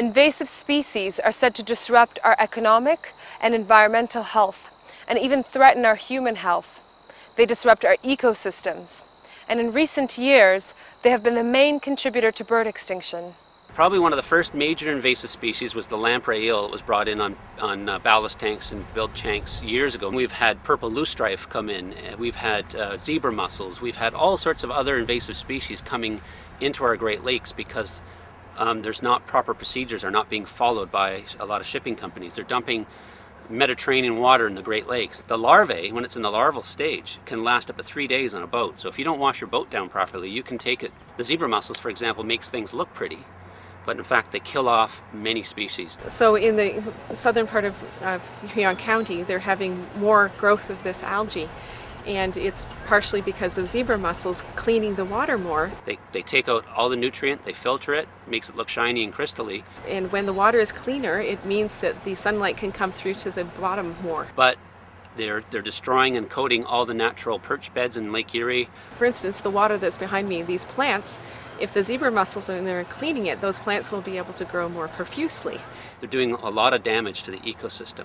Invasive species are said to disrupt our economic and environmental health and even threaten our human health. They disrupt our ecosystems. And in recent years, they have been the main contributor to bird extinction. Probably one of the first major invasive species was the lamprey eel. It was brought in on, on uh, ballast tanks and bilge tanks years ago. We've had purple loosestrife come in. Uh, we've had uh, zebra mussels. We've had all sorts of other invasive species coming into our Great Lakes because um, there's not proper procedures are not being followed by a lot of shipping companies. They're dumping Mediterranean water in the Great Lakes. The larvae, when it's in the larval stage, can last up to three days on a boat. So if you don't wash your boat down properly, you can take it. The zebra mussels, for example, makes things look pretty, but in fact they kill off many species. So in the southern part of, of County, they're having more growth of this algae and it's partially because of zebra mussels cleaning the water more. They, they take out all the nutrient, they filter it, makes it look shiny and crystally. And when the water is cleaner, it means that the sunlight can come through to the bottom more. But they're, they're destroying and coating all the natural perch beds in Lake Erie. For instance, the water that's behind me, these plants, if the zebra mussels are in there cleaning it, those plants will be able to grow more profusely. They're doing a lot of damage to the ecosystem.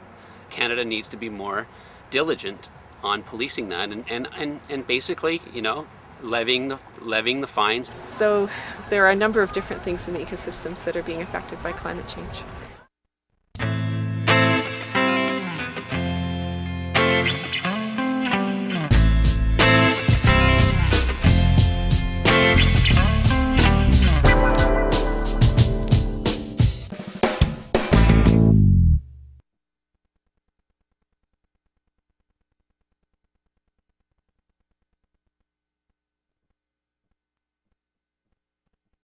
Canada needs to be more diligent on policing that and, and, and, and basically, you know, levying the, levying the fines. So there are a number of different things in the ecosystems that are being affected by climate change.